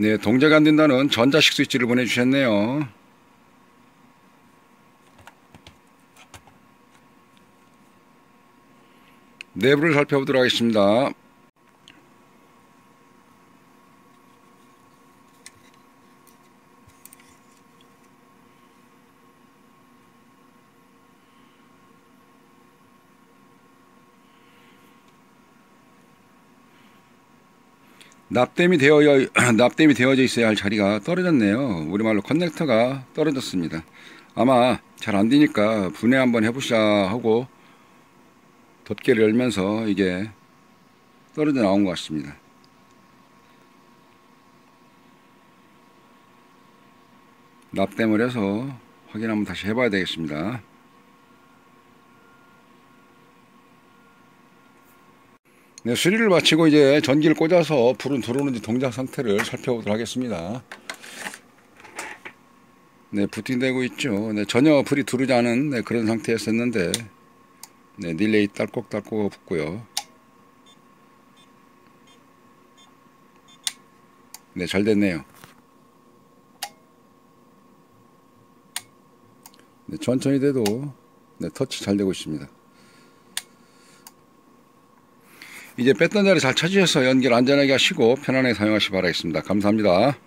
네, 동작 안 된다는 전자식 스위치를 보내주셨네요. 내부를 살펴보도록 하겠습니다. 납땜이 되어 납땜이 되어져 있어야 할 자리가 떨어졌네요. 우리말로 커넥터가 떨어졌습니다. 아마 잘 안 되니까 분해 한번 해보자 하고 덮개를 열면서 이게 떨어져 나온 것 같습니다. 납땜을 해서 확인 한번 다시 해봐야 되겠습니다. 네, 수리를 마치고 이제 전기를 꽂아서 불은 들어오는지 동작 상태를 살펴보도록 하겠습니다. 네, 부팅되고 있죠. 네, 전혀 불이 들어오지 않은 네, 그런 상태였었는데 네, 릴레이 딸꾹딸꾹 붙고요. 네, 잘 됐네요. 네, 천천히 돼도 네, 터치 잘 되고 있습니다. 이제 뺐던 자리 잘 찾으셔서 연결 안전하게 하시고 편안하게 사용하시 기 바라겠습니다. 감사합니다.